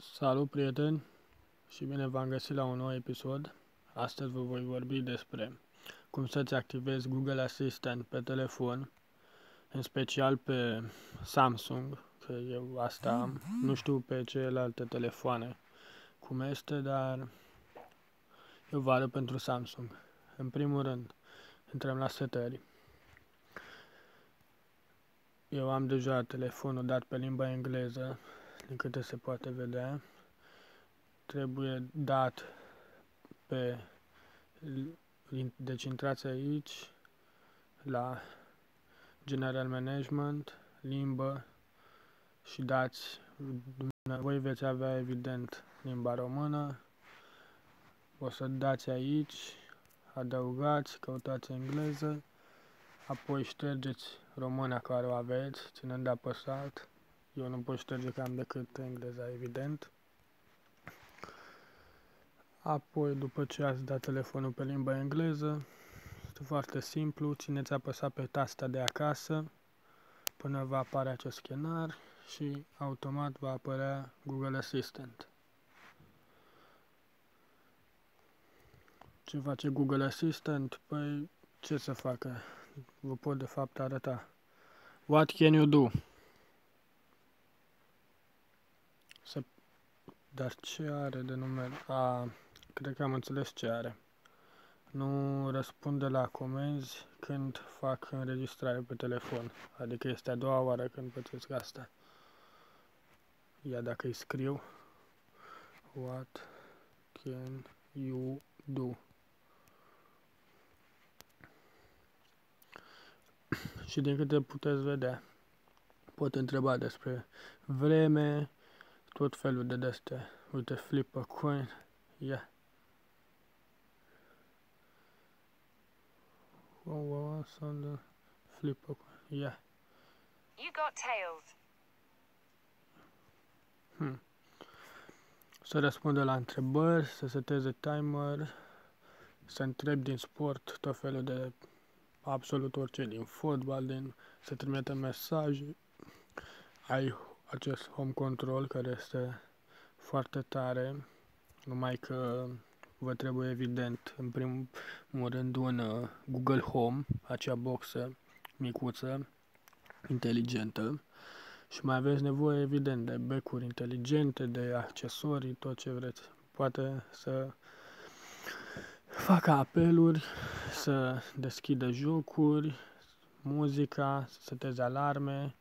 Salut prieteni și bine v-am găsit la un nou episod. Astăzi vă voi vorbi despre cum să-ți activezi Google Assistant pe telefon, în special pe Samsung, că eu asta am. Nu știu pe celelalte telefoane cum este, dar eu vă arăt pentru Samsung. În primul rând, intrăm la setări. Eu am deja telefonul dat pe limba engleză, din câte se poate vedea, trebuie dat pe, deci intrați aici, la General Management, limbă și dați, voi veți avea evident limba română, o să dați aici, adăugați, căutați engleză, apoi ștergeți româna care o aveți, ținând de apăsat, eu nu pot șterge că am decât engleza, evident. Apoi, după ce ați dat telefonul pe limba engleză, este foarte simplu, țineți apăsat pe tasta de acasă până va apare acest scanar și automat va apărea Google Assistant. Ce face Google Assistant? Păi, ce să facă? Vă pot de fapt arăta. What can you do? Să... Dar ce are de nume? A, cred că am înțeles ce are. Nu răspunde la comenzi când fac înregistrare pe telefon. Adică este a doua oară când pățesc asta. Ia dacă îi scriu. What can you do? Și din câte puteți vedea, pot întreba despre vreme, tot felul de deste. Uite, flip a coin. Yeah. Oh, wow, on the flip a coin. Yeah. You got tails. Hmm. Să răspundă la întrebări, să seteze timer, să întreb din sport tot felul de absolut orice, din fotbal, din să trimite mesaje. Ai acest home control care este foarte tare, numai că vă trebuie evident în primul rând un uh, Google Home, acea boxă micuță, inteligentă și mai aveți nevoie evident de becuri inteligente, de accesorii, tot ce vreți. Poate să facă apeluri, să deschidă jocuri, muzica, să seteze alarme,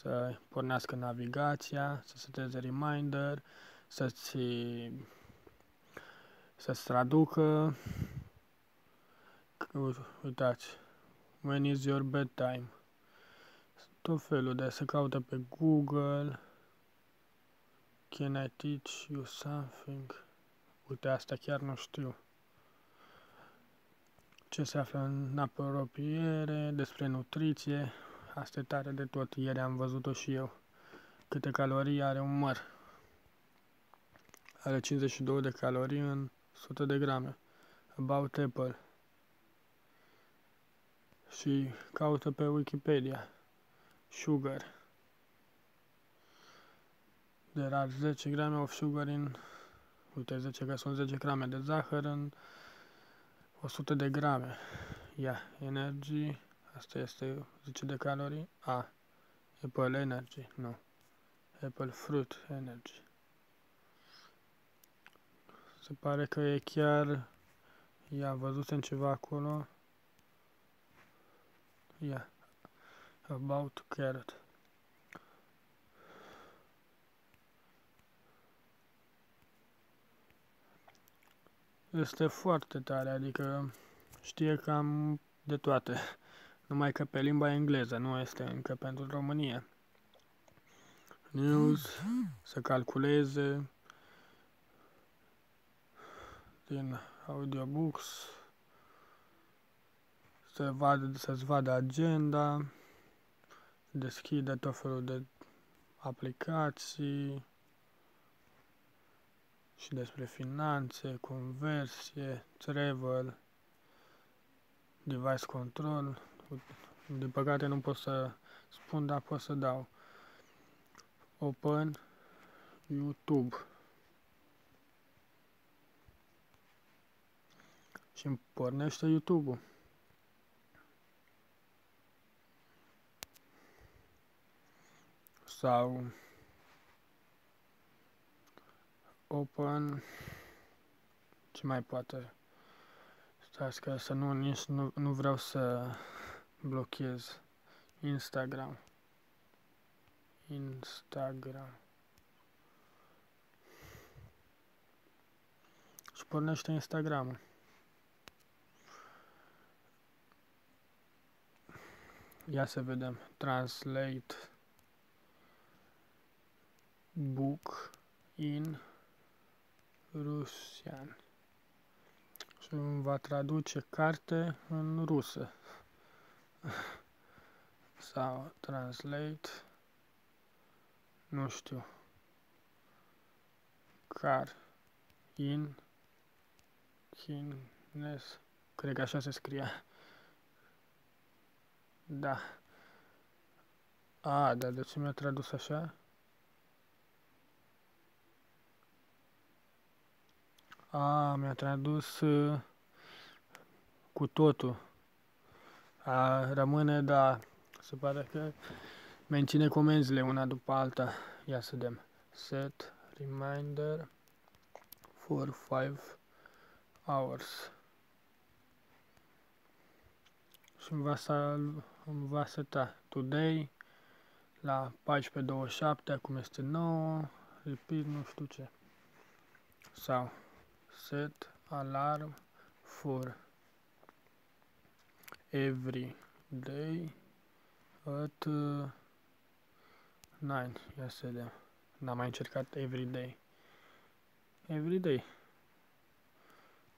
să pornească navigația, să seteze reminder, să-ți să-ți traducă. Uitați when is your bedtime? Tot felul de să caută pe Google. Can I teach you something? Uite asta chiar nu știu. Ce se află în apropiere despre nutriție Asta e tare de tot. Ieri am văzut-o și eu. Câte calorii are un măr. Are 52 de calorii în 100 de grame. About Apple. Și caută pe Wikipedia. Sugar. There are 10 grame of sugar in... Uite, 10 că sunt 10 grame de zahăr în 100 de grame. Ia, yeah, energy Asta este 10 de calorii. A. Apple Energy. Nu. Apple Fruit Energy. Se pare că e chiar... Ia, văzusem ceva acolo. Ia. About carrot. Este foarte tare, adică știe cam de toate numai că pe limba engleză, nu este încă pentru România. News, să calculeze din audiobooks, să vadă, să-ți vadă agenda, deschide tot felul de aplicații și despre finanțe, conversie, travel, device control, din păcate nu pot să spun, dar pot să dau open YouTube. Și îmi pornește YouTube-ul. Sau Open ce mai poate Stați că să nu, nici nu, nu vreau să blochez Instagram. Instagram. Și pornește Instagramul. Ia să vedem. Translate book in Rusian. Și îmi va traduce carte în rusă. Sau translate. Nu știu. Car. In. Chines. Cred că așa se scria. Da. A, dar de ce mi-a tradus așa? A, mi-a tradus uh, cu totul. A, rămâne, da, se pare că menține comenzile una după alta. Ia să vedem. Set reminder for 5 hours. Și îmi va, sal, îmi va seta today la 14.27, acum este 9, repeat, nu știu ce. Sau set alarm for every day at uh, 9. Ia să vedem. N-am mai încercat every day. Every day.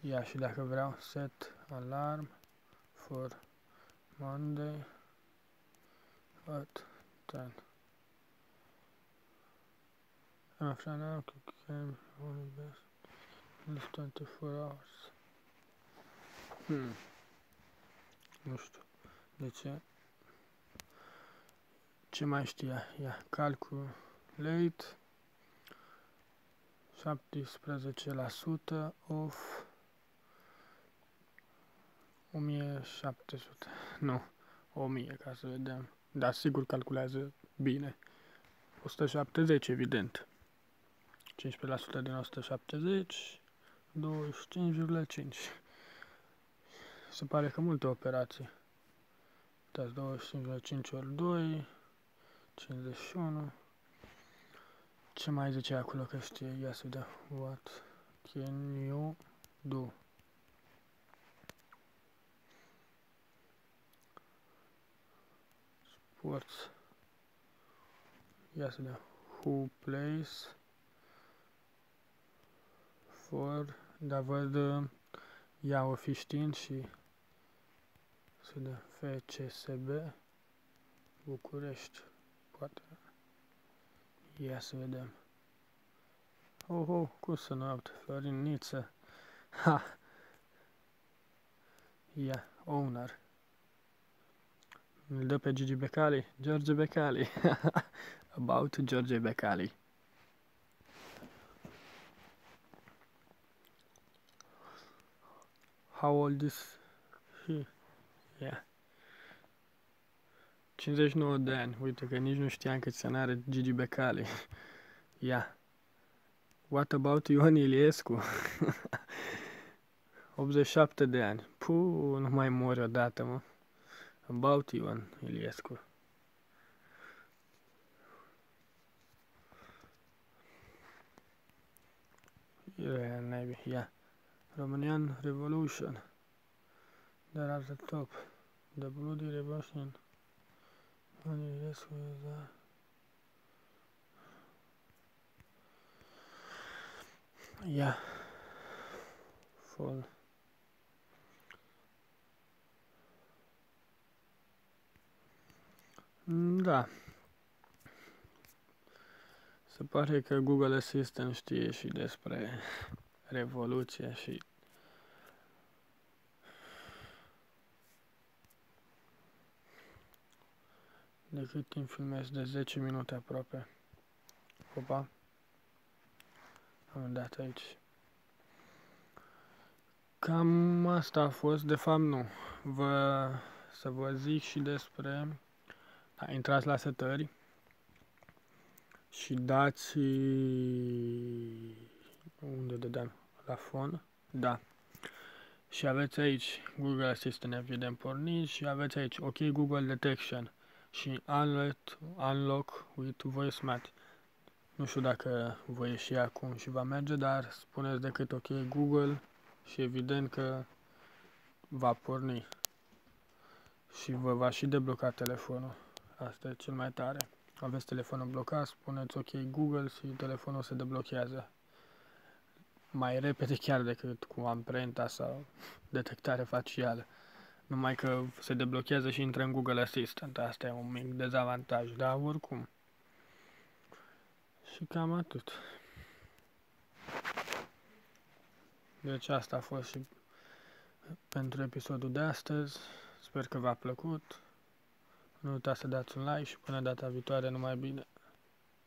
Ia și dacă vreau set alarm for Monday at 10. I'm afraid now can only best. Less 24 hours. Hmm. Nu știu. De ce? Ce mai știa? Ia, calculate 17% off 1700. Nu, 1000 ca să vedem. Dar sigur calculează bine. 170 evident. 15% din 170 25,5 Se pare că multe operații. Uitați, 25,5 ori 2, 51. Ce mai zice acolo că știe? Ia să vedem. What can you do? Sports. Ia să vedem. Who plays for dar văd ia o fi știind și să dă FCSB București. Poate ia să vedem. Oh, oh, cum să nu aud? Florin Niță ha! Ia owner. Îl dă pe Gigi Becali. George Becali. About George Becali. How old is he? Yeah. 59 de ani. Uite că nici nu știam cât se are Gigi Becali. yeah. What about Ion Iliescu? 87 de ani. Puh, nu mai mori odată, mă. About Ion Iliescu. Yeah, maybe, yeah. Romanian Revolution. There are the top. The Bloody Revolution. Only yes with the Yeah. Full. Da. Se pare că Google Assistant știe și despre Revoluție și de cât timp filmez? De 10 minute aproape. Opa. am dat aici. Cam asta a fost, de fapt nu. Vă, să vă zic și despre... Da, intrați la setări și dați... Unde dădeam? La fon? Da. Și aveți aici Google Assistant evident pornit și aveți aici OK Google Detection și Unlock, unlock with Voice Match. Nu știu dacă voi ieși acum și va merge, dar spuneți decât OK Google și evident că va porni și vă va și debloca telefonul. Asta e cel mai tare. Aveți telefonul blocat, spuneți OK Google și telefonul se deblochează mai repede chiar decât cu amprenta sau detectare facială. Numai că se deblochează și intră în Google Assistant. Asta e un mic dezavantaj, dar oricum. Și cam atât. Deci asta a fost și pentru episodul de astăzi. Sper că v-a plăcut. Nu uitați să dați un like și până data viitoare numai bine.